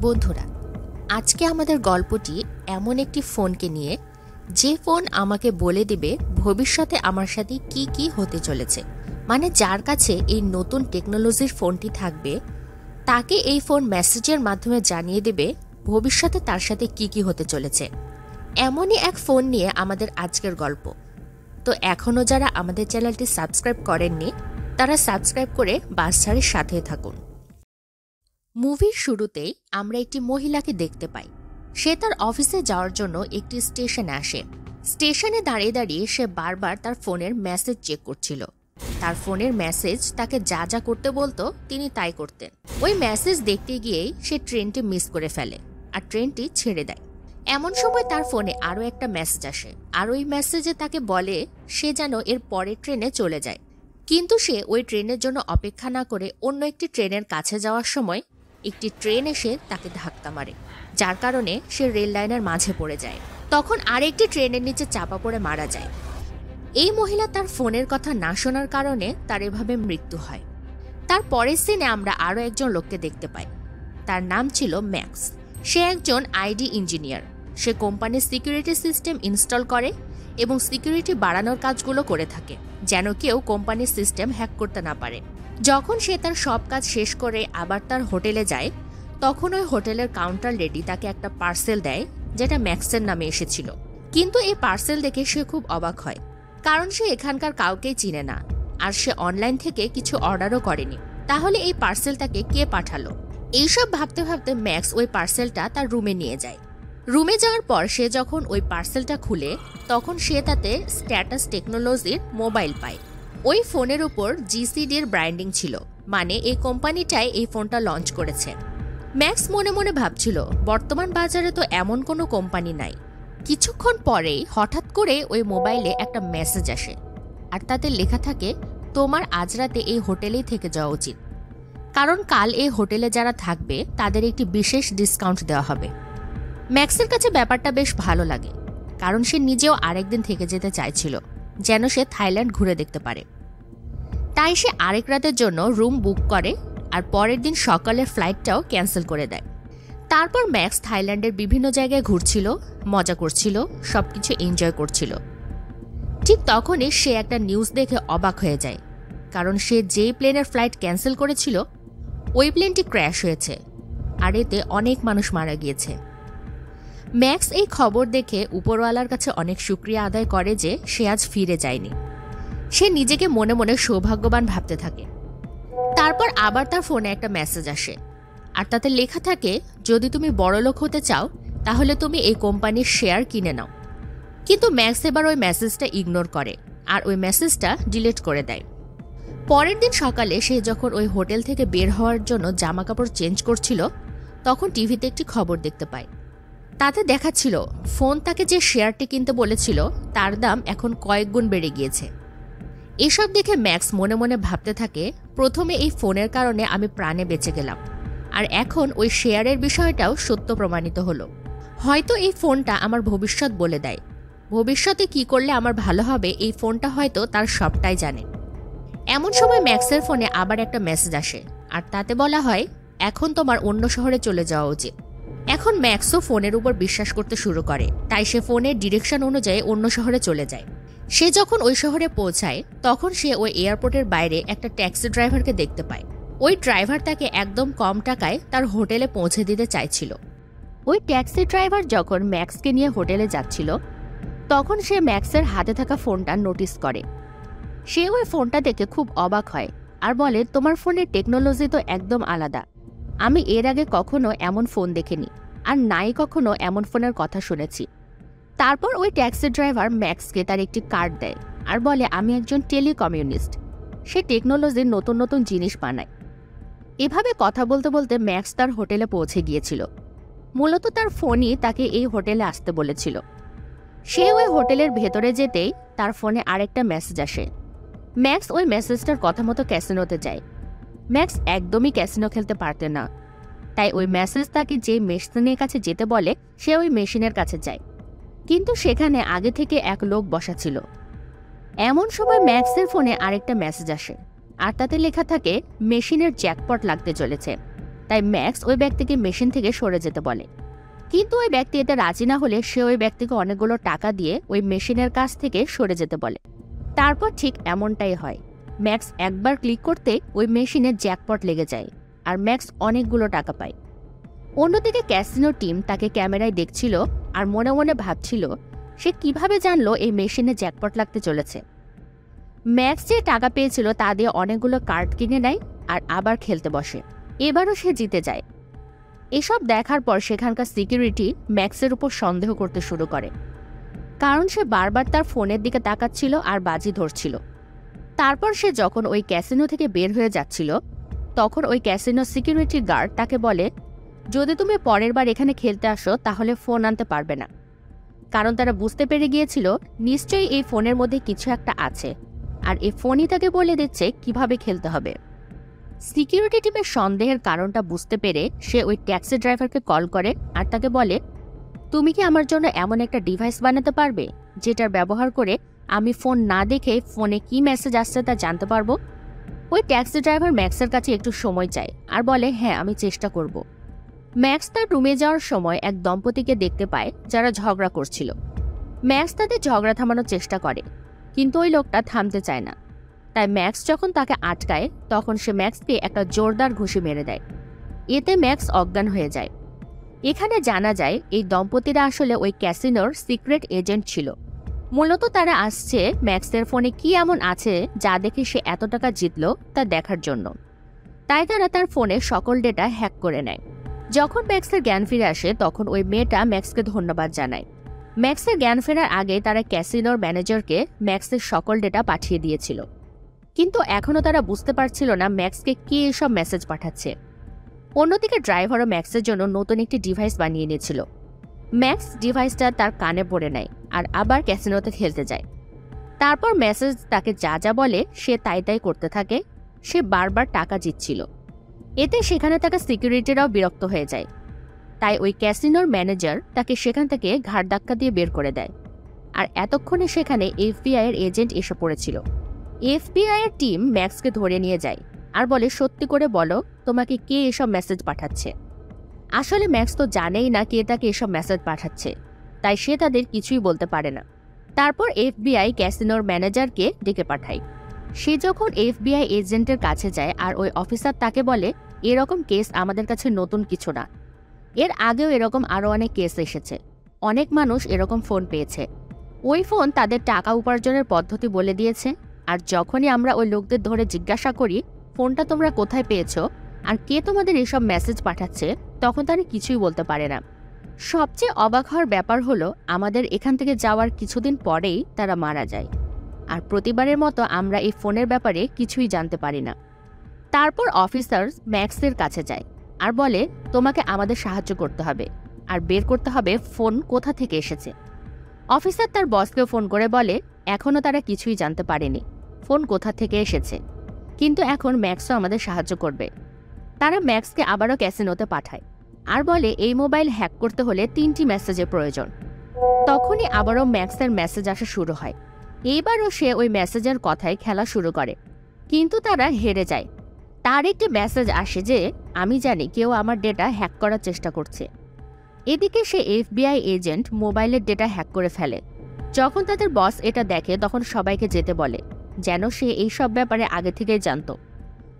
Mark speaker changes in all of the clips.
Speaker 1: বন্ধুরা, আজকে আমাদের গল্পটি এমন একটি ফোনকে নিয়ে, যে ফোন আমাকে বলে দিবে ভবিষ্যতে আমার সাথে কি কি হতে চলেছে। মানে যার কাছে এই নতুন টেকনোলজির ফোনটি থাকবে, তাকে এই ফোন মেসেজের মাধ্যমে জানিয়ে দেবে ভবিষ্যতে তার সাথে কি কি হতে চলেছে। এমনই এক ফোন নিয়ে আমাদের আজকের গল্প। তো এখনও যারা আমাদের চ্যানেলটি সাবস্ক্রাইব করেননি, তারা সাবস্ক্রাইব করে বাস ছাড়ের সাথে থাকুন। মুভির শুরুতেই আমরা একটি মহিলাকে দেখতে পাই। সে তার অফিসে যাওয়ার জন্য একটি স্টেশনে আসে। স্টেশনে দাঁড়িয়ে দাঁড়িয়ে সে বারবার তার ফোনের মেসেজ চেক করছিল। তার ফোনের মেসেজ তাকে যা যা করতে বলতো, তিনি তাই করতেন। ওই মেসেজ দেখতে গিয়েই সে ট্রেনটি মিস করে ফেলে আর ট্রেনটি ছেড়ে দেয়। এমন সময় তার ফোনে আরও একটা মেসেজ আসে। আর ওই মেসেজে তাকে বলে, সে যেন এর পরের ট্রেনে চলে যায়। কিন্তু সে ওই ট্রেনের জন্য অপেক্ষা না করে অন্য একটি ট্রেনের কাছে যাওয়ার সময় একটি ট্রেন এসে তাকে ধাক্কা মারে, যার কারণে সে রেল লাইনের মাঝে পড়ে যায়। তখন আরেকটি ট্রেনের নিচে চাপা পড়ে মারা যায়। এই মহিলা তার ফোনের কথা না শোনার কারণে তার এভাবে মৃত্যু হয়। তার পরের সিনে আমরা আরও একজন লোককে দেখতে পাই। তার নাম ছিল ম্যাক্স। সে একজন আইডি ইঞ্জিনিয়ার। সে কোম্পানির সিকিউরিটি সিস্টেম ইনস্টল করে এবং সিকিউরিটি বাড়ানোর কাজগুলো করে থাকে, যেন কেউ কোম্পানির সিস্টেম হ্যাক করতে না পারে। যখন সে তার সব কাজ শেষ করে আবার তার হোটেলে যায়, তখন ওই হোটেলের কাউন্টার লেডি তাকে একটা পার্সেল দেয়, যেটা ম্যাক্সের নামে এসেছিল। কিন্তু এই পার্সেল দেখে সে খুব অবাক হয়, কারণ সে এখানকার কাউকেই চিনে না, আর সে অনলাইন থেকে কিছু অর্ডারও করেনি। তাহলে এই পার্সেলটাকে কে পাঠালো? এইসব ভাবতে ভাবতে ম্যাক্স ওই পার্সেলটা তার রুমে নিয়ে যায়। রুমে যাওয়ার পর সে যখন ওই পার্সেলটা খুলে, তখন সে তাতে স্ট্যাটাস টেকনোলজির মোবাইল পায়। ওই ফোনের উপর জিসিডির ব্র্যান্ডিং ছিল মানে এই কোম্পানিটাই এই ফোনটা লঞ্চ করেছে। ম্যাক্স মনে মনে ভাবছিল, বর্তমান বাজারে তো এমন কোনো কোম্পানি নাই। কিছুক্ষণ পরেই হঠাৎ করে ওই মোবাইলে একটা মেসেজ আসে, আর তাতে লেখা থাকে, তোমার আজ রাতে এই হোটেলেই থেকে যাওয়া উচিত। কারণ কাল এই হোটেলে যারা থাকবে, তাদের একটি বিশেষ ডিসকাউন্ট দেওয়া হবে। ম্যাক্সের কাছে ব্যাপারটা বেশ ভালো লাগে, কারণ সে নিজেও আরেকদিন থেকে যেতে চাইছিল, যেন সে থাইল্যান্ড ঘুরে দেখতে পারে। তাই সে আরেক রাতের জন্য রুম বুক করে আর পরের দিন সকালের ফ্লাইটটাও ক্যান্সেল করে দেয়। তারপর ম্যাক্স থাইল্যান্ডের বিভিন্ন জায়গায় ঘুরছিল, মজা করছিল সব কিছু এনজয় করছিল। ঠিক তখনই সে একটা নিউজ দেখে অবাক হয়ে যায়, কারণ সে যেই প্লেনের ফ্লাইট ক্যান্সেল করেছিল, ওই প্লেনটি ক্র্যাশ হয়েছে, আর এতে অনেক মানুষ মারা গিয়েছে। ম্যাক্স এই খবর দেখে উপরওয়ালার কাছে অনেক শুক্রিয়া আদায় করে যে সে আজ ফিরে যায়নি। সে নিজেকে মনে মনে সৌভাগ্যবান ভাবতে থাকে। তারপর আবার তার ফোনে একটা মেসেজ আসে। আর তাতে লেখা থাকে, যদি তুমি বড়লোক হতে চাও, তাহলে তুমি এই কোম্পানির শেয়ার কিনে নাও। কিন্তু ম্যাক্স এবার ওই মেসেজটা ইগনোর করে আর ওই মেসেজটা ডিলিট করে দেয়। পরের দিন সকালে সে যখন ওই হোটেল থেকে বের হওয়ার জন্য জামা কাপড় চেঞ্জ করছিল, তখন টিভিতে একটি খবর দেখতে পায়। তাতে দেখাচ্ছিল, ফোন তাকে যে শেয়ারটি কিনতে বলেছিল, তার দাম এখন কয়েক গুণ বেড়ে গিয়েছে। এসব দেখে ম্যাক্স মনে মনে ভাবতে থাকে, প্রথমে এই ফোনের কারণে আমি প্রাণে বেঁচে গেলাম। আর এখন ওই শেয়ারের বিষয়টাও সত্য প্রমাণিত হলো। হয়তো এই ফোনটা আমার ভবিষ্যৎ বলে দেয়। ভবিষ্যতে কি করলে আমার ভালো হবে, এই ফোনটা হয়তো তার সবটাই জানে। এমন সময় ম্যাক্সের ফোনে আবার একটা মেসেজ আসে, আর তাতে বলা হয়, এখন তোমার অন্য শহরে চলে যাওয়া উচিত। এখন ম্যাক্সও ফোনের উপর বিশ্বাস করতে শুরু করে, তাই সে ফোনের ডিরেকশন অনুযায়ী অন্য শহরে চলে যায়। সে যখন ওই শহরে পৌঁছায়, তখন সে ওই এয়ারপোর্টের বাইরে একটা ট্যাক্সি ড্রাইভারকে দেখতে পায়। ওই ড্রাইভার তাকে একদম কম টাকায় তার হোটেলে পৌঁছে দিতে চাইছিল। ওই ট্যাক্সি ড্রাইভার যখন ম্যাক্সকে নিয়ে হোটেলে যাচ্ছিল, তখন সে ম্যাক্সের হাতে থাকা ফোনটা নোটিস করে। সে ওই ফোনটা দেখে খুব অবাক হয় আর বলে, তোমার ফোনের টেকনোলজি তো একদম আলাদা। আমি এর আগে কখনো এমন ফোন দেখিনি। আর নাই কখনো এমন ফোনের কথা শুনেছি। তারপর ওই ট্যাক্সি ড্রাইভার ম্যাক্সকে তার একটি কার্ড দেয় আর বলে, আমি একজন টেলিকমিউনিস্ট। সে টেকনোলজির নতুন নতুন জিনিস বানায়। এভাবে কথা বলতে বলতে ম্যাক্স তার হোটেলে পৌঁছে গিয়েছিল। মূলত তার ফোনই তাকে এই হোটেলে আসতে বলেছিল। সে ওই হোটেলের ভেতরে যেতেই তার ফোনে আরেকটা মেসেজ আসে। ম্যাক্স ওই মেসেজটার কথা মতো ক্যাসিনোতে যায়। ম্যাক্স একদমই ক্যাসিনো খেলতে পারতেন না। তাই ওই মেসেজ তাকে যে মেশিনের কাছে যেতে বলে, সে ওই মেশিনের কাছে যায়। কিন্তু সেখানে আগে থেকে এক লোক বসা ছিল। এমন সময় ম্যাক্সের ফোনে আরেকটা মেসেজ আসে। আর তাতে লেখা থাকে, মেশিনের জ্যাকপট লাগতে চলেছে। তাই ম্যাক্স ওই ব্যক্তিকে মেশিন থেকে সরে যেতে বলে। কিন্তু ওই ব্যক্তি এতে রাজি না হলে সে ওই ব্যক্তিকে অনেকগুলো টাকা দিয়ে ওই মেশিনের কাছ থেকে সরে যেতে বলে। তারপর ঠিক এমনটাই হয়। ম্যাক্স একবার ক্লিক করতে ওই মেশিনে জ্যাকপট লেগে যায়। আর ম্যাক্স অনেকগুলো টাকা পায়। অন্যদিকে ক্যাসিনো টিম তাকে ক্যামেরায় দেখছিল আর মনে মনে ভাবছিল, সে কীভাবে জানলো এই মেশিনে জ্যাকপট লাগতে চলেছে? ম্যাক্স যে টাকা পেয়েছিল তা দিয়ে অনেকগুলো কার্ড কিনে নেয় আর আবার খেলতে বসে। এবারও সে জিতে যায়। এসব দেখার পর সেখানকার সিকিউরিটি ম্যাক্সের উপর সন্দেহ করতে শুরু করে। কারণ সে বারবার তার ফোনের দিকে তাকাচ্ছিল আর বাজি ধরছিল। তারপর সে যখন ওই ক্যাসিনো থেকে বের হয়ে যাচ্ছিল তখন ওই ক্যাসিনো সিকিউরিটি গার্ড তাকে বলে, যদি তুমি পরের বার এখানে খেলতে আসো, তাহলে ফোন আনতে পারবে না। কারণ তারা বুঝতে পেরে গিয়েছিল, নিশ্চয়ই এই ফোনের মধ্যে কিছু একটা আছে, আর এই ফোনই তাকে বলে দিচ্ছে কীভাবে খেলতে হবে। সিকিউরিটি টিমের সন্দেহের কারণটা বুঝতে পেরে সে ওই ট্যাক্সি ড্রাইভারকে কল করে আর তাকে বলে, তুমি কি আমার জন্য এমন একটা ডিভাইস বানাতে পারবে, যেটার ব্যবহার করে আমি ফোন না দেখে ফোনে কি মেসেজ আসছে তা জানতে পারব? ওই ট্যাক্সি ড্রাইভার ম্যাক্সের কাছে একটু সময় চায় আর বলে হ্যাঁ আমি চেষ্টা করব। ম্যাক্স তার রুমে যাওয়ার সময় এক দম্পতিকে দেখতে পায় যারা ঝগড়া করছিল। ম্যাক্স তাদের ঝগড়া থামানোর চেষ্টা করে, কিন্তু ওই লোকটা থামতে চায় না। তাই ম্যাক্স যখন তাকে আটকায়, তখন সে ম্যাক্সকে একটা জোরদার ঘুষি মেরে দেয়। এতে ম্যাক্স অজ্ঞান হয়ে যায়। এখানে জানা যায়, এই দম্পতিরা আসলে ওই ক্যাসিনোর সিক্রেট এজেন্ট ছিল। মূলত তারা আসছে ম্যাক্সের ফোনে কি এমন আছে যা দেখে সে এত টাকা জিতল তা দেখার জন্য। তাই তারা তার ফোনে সকল ডেটা হ্যাক করে নেয়। যখন ম্যাক্সের জ্ঞান ফিরে আসে, তখন ওই মেয়েটা ম্যাক্সকে ধন্যবাদ জানায়। ম্যাক্সের জ্ঞান ফেরার আগে তারা ক্যাসিনোর ম্যানেজারকে ম্যাক্সের সকল ডেটা পাঠিয়ে দিয়েছিল। কিন্তু এখনও তারা বুঝতে পারছিল না ম্যাক্সকে কে এসব মেসেজ পাঠাচ্ছে। অন্যদিকে ড্রাইভারও ম্যাক্সের জন্য নতুন একটি ডিভাইস বানিয়ে নিয়েছিল। ম্যাক্স ডিভাইসটা তার কানে পড়ে নেয় আর আবার ক্যাসিনোতে খেলতে যায়। তারপর মেসেজ তাকে যা যা বলে, সে তাই তাই করতে থাকে। সে বারবার টাকা জিতছিল। এতে সেখানে থাকা সিকিউরিটিরাও বিরক্ত হয়ে যায়। তাই ওই ক্যাসিনোর ম্যানেজার তাকে সেখান থেকে ঘাড় ধাক্কা দিয়ে বের করে দেয়। আর এতক্ষণে সেখানে এফবিআই এর এজেন্ট এসে পড়েছিল। এফবিআই এর টিম ম্যাক্সকে ধরে নিয়ে যায় আর বলে, সত্যি করে বলো, তোমাকে কে এসব মেসেজ পাঠাচ্ছে? আসলে ম্যাক্স তো জানেই না কে তাকে এসব মেসেজ পাঠাচ্ছে, তাই সে তাদের কিছুই বলতে পারে না। তারপর এফবিআই ক্যাসিনোর ম্যানেজারকে ডেকে পাঠায়। সে যখন এফবিআই এজেন্টের কাছে যায় আর ওই অফিসার তাকে বলে, এরকম কেস আমাদের কাছে নতুন কিছু না। এর আগেও এরকম আরও অনেক কেস এসেছে। অনেক মানুষ এরকম ফোন পেয়েছে। ওই ফোন তাদের টাকা উপার্জনের পদ্ধতি বলে দিয়েছে, আর যখনই আমরা ওই লোকদের ধরে জিজ্ঞাসা করি, ফোনটা তোমরা কোথায় পেয়েছ? আর কে তোমাদের এসব মেসেজ পাঠাচ্ছে? তখন তারা কিছুই বলতে পারে না। সবচেয়ে অবাক হওয়ার ব্যাপার হলো, আমাদের এখান থেকে যাওয়ার কিছুদিন পরেই তারা মারা যায়। আর প্রতিবারের মতো আমরা এই ফোনের ব্যাপারে কিছুই জানতে পারি না। তারপর অফিসার ম্যাক্সের কাছে যায় আর বলে, তোমাকে আমাদের সাহায্য করতে হবে। আর বের করতে হবে ফোন কোথা থেকে এসেছে? অফিসার তার বসকেও ফোন করে বলে এখনও তারা কিছুই জানতে পারেনি। ফোন কোথা থেকে এসেছে? কিন্তু এখন ম্যাক্সও আমাদের সাহায্য করবে। তারা ম্যাক্সকে আবারও ক্যাসিনোতে পাঠায় আর বলে, এই মোবাইল হ্যাক করতে হলে তিনটি মেসেজের প্রয়োজন। তখনই আবারও ম্যাক্সের মেসেজ আসা শুরু হয়। এইবারও সে ওই মেসেজের কথায় খেলা শুরু করে। কিন্তু তারা হেরে যায়। তার একটি মেসেজ আসে যে, আমি জানি কেউ আমার ডেটা হ্যাক করার চেষ্টা করছে। এদিকে সে এফবিআই এজেন্ট মোবাইলের ডেটা হ্যাক করে ফেলে। যখন তাদের বস এটা দেখে, তখন সবাইকে যেতে বলে, যেন সে এই সব ব্যাপারে আগে থেকেই জানত।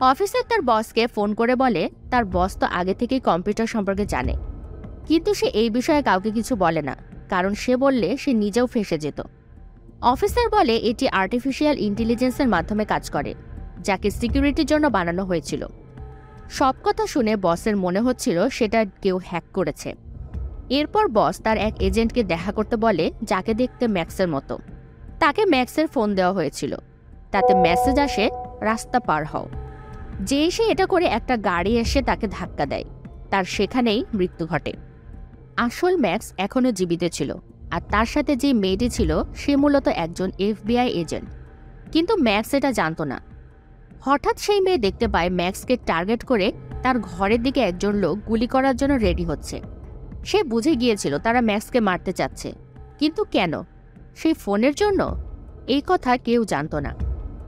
Speaker 1: অফিসার তার বসকে ফোন করে বলে, তার বস তো আগে থেকেই কম্পিউটার সম্পর্কে জানে। কিন্তু সে এই বিষয়ে কাউকে কিছু বলে না। কারণ সে বললে সে নিজেও ফেসে যেত। অফিসার বলে, এটি আর্টিফিশিয়াল ইন্টেলিজেন্সের মাধ্যমে কাজ করে, যাকে সিকিউরিটির জন্য বানানো হয়েছিল। সব কথা শুনে বসের মনে হচ্ছিল সেটা কেউ হ্যাক করেছে। এরপর বস তার এক এজেন্টকে দেখা করতে বলে, যাকে দেখতে ম্যাক্সের মতো। তাকে ম্যাক্সের ফোন দেওয়া হয়েছিল। তাতে মেসেজ আসে, রাস্তা পার হও। যে এসে এটা করে একটা গাড়ি এসে তাকে ধাক্কা দেয়। তার সেখানেই মৃত্যু ঘটে। আসল ম্যাক্স এখনও জীবিত ছিল আর তার সাথে যে মেয়েটি ছিল, সে মূলত একজন এফবিআই এজেন্ট। কিন্তু ম্যাক্স এটা জানতো না। হঠাৎ সেই মেয়ে দেখতে পায় ম্যাক্সকে টার্গেট করে তার ঘরের দিকে একজন লোক গুলি করার জন্য রেডি হচ্ছে। সে বুঝে গিয়েছিল তারা ম্যাক্সকে মারতে চাচ্ছে। কিন্তু কেন? সেই ফোনের জন্য? এই কথা কেউ জানতো না।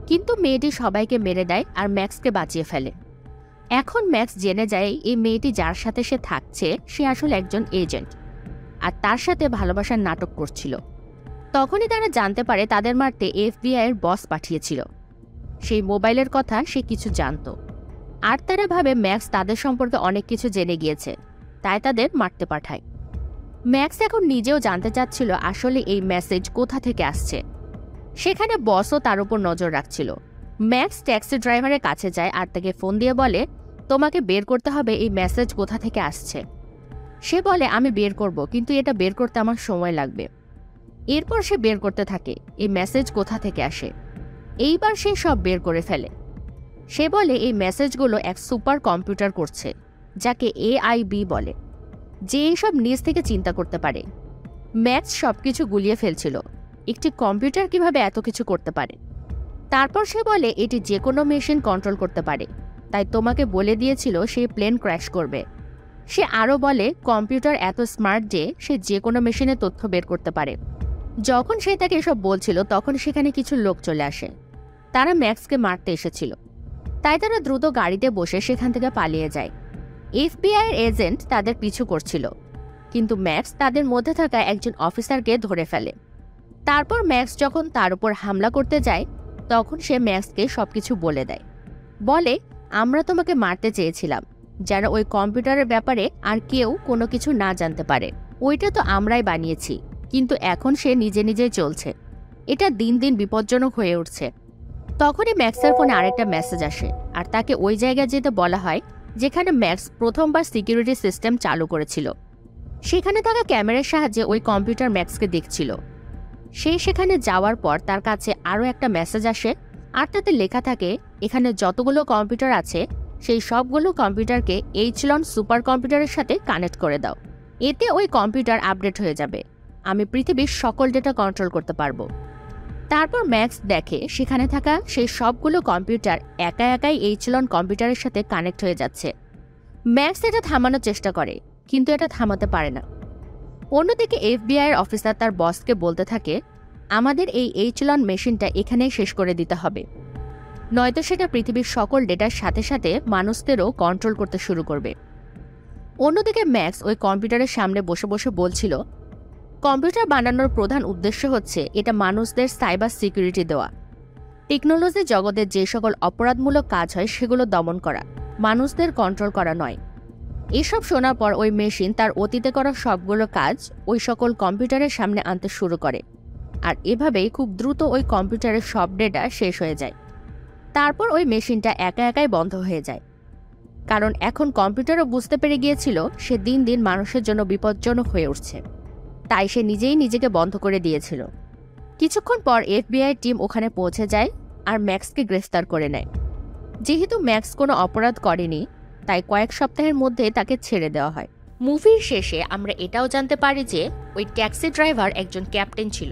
Speaker 1: কিন্তু মেয়েটি সবাইকে মেরে দেয় আর ম্যাক্সকে বাঁচিয়ে ফেলে। এখন ম্যাক্স জেনে যায় এই মেয়েটি যার সাথে সে থাকছে, সে আসলে একজন এজেন্ট। আর তার সাথে ভালোবাসার নাটক করছিল। তখনই তারা জানতে পারে তাদের মারতে এফবিআই এর বস পাঠিয়েছিল। সেই মোবাইলের কথা সে কিছু জানত। আর তারা ভাবে ম্যাক্স তাদের সম্পর্কে অনেক কিছু জেনে গিয়েছে, তাই তাদের মারতে পাঠায়। ম্যাক্স এখন নিজেও জানতে চাচ্ছিল আসলে এই মেসেজ কোথা থেকে আসছে। সেখানে বসও তার উপর নজর রাখছিল। ম্যাক্স ট্যাক্সি ড্রাইভারের কাছে যায় আর তাকে ফোন দিয়ে বলে, তোমাকে বের করতে হবে, এই মেসেজ কোথা থেকে আসছে? সে বলে, আমি বের করব, কিন্তু এটা বের করতে আমার সময় লাগবে। এরপর সে বের করতে থাকে, এই মেসেজ কোথা থেকে আসে? এইবার সে সব বের করে ফেলে। সে বলে, এই মেসেজগুলো এক সুপার কম্পিউটার করছে, যাকে এআইবি বলে, যে এইসব নিজ থেকে চিন্তা করতে পারে। ম্যাথস সব কিছু গুলিয়ে ফেলছিল। একটি কম্পিউটার কীভাবে এত কিছু করতে পারে? তারপর সে বলে, এটি যে কোনো মেশিন কন্ট্রোল করতে পারে। তাই তোমাকে বলে দিয়েছিল সে প্লেন ক্র্যাশ করবে। সে আরও বলে, কম্পিউটার এত স্মার্ট যে সে যে কোনো মেশিনে তথ্য বের করতে পারে। যখন সে তাকে এসব বলছিল, তখন সেখানে কিছু লোক চলে আসে। তারা ম্যাক্সকে মারতে এসেছিল। তাই তারা দ্রুত গাড়িতে বসে সেখান থেকে পালিয়ে যায়। এফবিআইয়ের এজেন্ট তাদের পিছু করছিল। কিন্তু ম্যাক্স তাদের মধ্যে থাকা একজন অফিসারকে ধরে ফেলে। তারপর ম্যাক্স যখন তার উপর হামলা করতে যায়, তখন সে ম্যাক্সকে সবকিছু বলে দেয়। বলে, আমরা তোমাকে মারতে চেয়েছিলাম, যেন ওই কম্পিউটারের ব্যাপারে আর কেউ কোনো কিছু না জানতে পারে। ওইটা তো আমরাই বানিয়েছি, কিন্তু এখন সে নিজে নিজে চলছে। এটা দিন দিন বিপজ্জনক হয়ে উঠছে। তখনই ম্যাক্সের ফোনে আরেকটা মেসেজ আসে, আর তাকে ওই জায়গায় যেতে বলা হয়, যেখানে ম্যাক্স প্রথমবার সিকিউরিটি সিস্টেম চালু করেছিল। সেখানে থাকা ক্যামেরার সাহায্যে ওই কম্পিউটার ম্যাক্সকে দেখছিল। সে সেখানে যাওয়ার পর তার কাছে আরও একটা মেসেজ আসে। আর তাতে লেখা থাকে, এখানে যতগুলো কম্পিউটার আছে, সেই সবগুলো কম্পিউটারকে এইচলন সুপার কম্পিউটারের সাথে কানেক্ট করে দাও। এতে ওই কম্পিউটার আপডেট হয়ে যাবে। আমি পৃথিবীর সকল ডেটা কন্ট্রোল করতে পারব। তারপর ম্যাক্স দেখে, সেখানে থাকা সেই সবগুলো কম্পিউটার একা একাই এইচলন কম্পিউটারের সাথে কানেক্ট হয়ে যাচ্ছে। ম্যাক্স এটা থামানোর চেষ্টা করে, কিন্তু এটা থামাতে পারে না। অন্যদিকে এফবিআইয়ের অফিসার তার বসকে বলতে থাকে, আমাদের এই এইচলন মেশিনটা এখানেই শেষ করে দিতে হবে। নয়তো সেটা পৃথিবীর সকল ডেটার সাথে সাথে মানুষদেরও কন্ট্রোল করতে শুরু করবে। অন্যদিকে ম্যাক্স ওই কম্পিউটারের সামনে বসে বসে বলছিল, কম্পিউটার বানানোর প্রধান উদ্দেশ্য হচ্ছে এটা মানুষদের সাইবার সিকিউরিটি দেওয়া। টেকনোলজি জগতের যে সকল অপরাধমূলক কাজ হয় সেগুলো দমন করা। মানুষদের কন্ট্রোল করা নয়। এসব শোনার পর ওই মেশিন তার অতীতে করা সবগুলো কাজ ওই সকল কম্পিউটারের সামনে আনতে শুরু করে। আর এভাবেই খুব দ্রুত ওই কম্পিউটারের সব ডেটা শেষ হয়ে যায়। তারপর ওই মেশিনটা একা একাই বন্ধ হয়ে যায়। কারণ এখন কম্পিউটারও বুঝতে পেরে গিয়েছিল সে দিন দিন মানুষের জন্য বিপজ্জনক হয়ে উঠছে। তাই সে নিজেই নিজেকে বন্ধ করে দিয়েছিল। কিছুক্ষণ পর এফবিআই টিম ওখানে পৌঁছে যায় আর ম্যাক্সকে গ্রেফতার করে নেয়। যেহেতু ম্যাক্স কোনো অপরাধ করেনি তাই কয়েক সপ্তাহের মধ্যে তাকে ছেড়ে দেওয়া হয়। মুভির শেষে আমরা এটাও জানতে পারি যে, ওই ট্যাক্সি ড্রাইভার একজন ক্যাপ্টেন ছিল,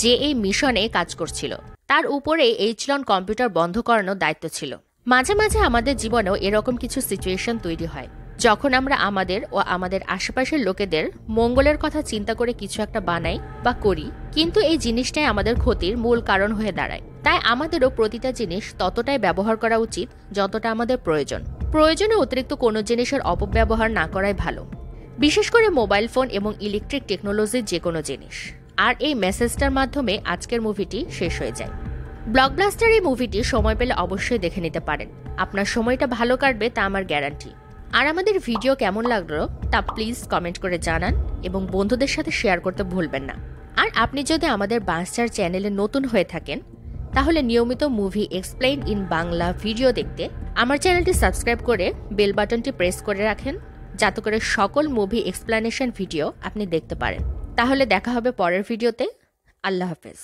Speaker 1: যে এই মিশনে কাজ করছিল। তার উপরে এইচলন কম্পিউটার বন্ধ করানোর দায়িত্ব ছিল। মাঝে মাঝে আমাদের জীবনেও এরকম কিছু সিচুয়েশন তৈরি হয়। যখন আমরা আমাদের ও আমাদের আশেপাশের লোকেদের মঙ্গলের কথা চিন্তা করে কিছু একটা বানাই বা করি, কিন্তু এই জিনিসটাই আমাদের ক্ষতির মূল কারণ হয়ে দাঁড়ায়। তাই আমাদেরও প্রতিটা জিনিস ততটাই ব্যবহার করা উচিত, যতটা আমাদের প্রয়োজন। প্রয়োজনে অতিরিক্ত কোনো জিনিসের অপব্যবহার না করাই ভালো। বিশেষ করে মোবাইল ফোন এবং ইলেকট্রিক টেকনোলজির যে কোনো জিনিস। আর এই মেসেজটার মাধ্যমে আজকের মুভিটি শেষ হয়ে যায়। ব্লকব্লাস্টার এই মুভিটি সময় পেলে অবশ্যই দেখে নিতে পারেন। আপনার সময়টা ভালো কাটবে তা আমার গ্যারান্টি। আর আমাদের ভিডিও কেমন লাগল তা প্লিজ কমেন্ট করে জানান এবং বন্ধুদের সাথে শেয়ার করতে ভুলবেন না। আর আপনি যদি আমাদের বাংস্টার চ্যানেলে নতুন হয়ে থাকেন তাহলে নিয়মিত movie explain in Bangla video দেখতে আমার চ্যানেলটি সাবস্ক্রাইব করে বেল বাটনটি প্রেস করে রাখেন, যাতে করে সকল মুভি এক্সপ্লানেশন ভিডিও আপনি দেখতে পারেন। তাহলে দেখা হবে পরের ভিডিওতে। আল্লাহ হাফেজ।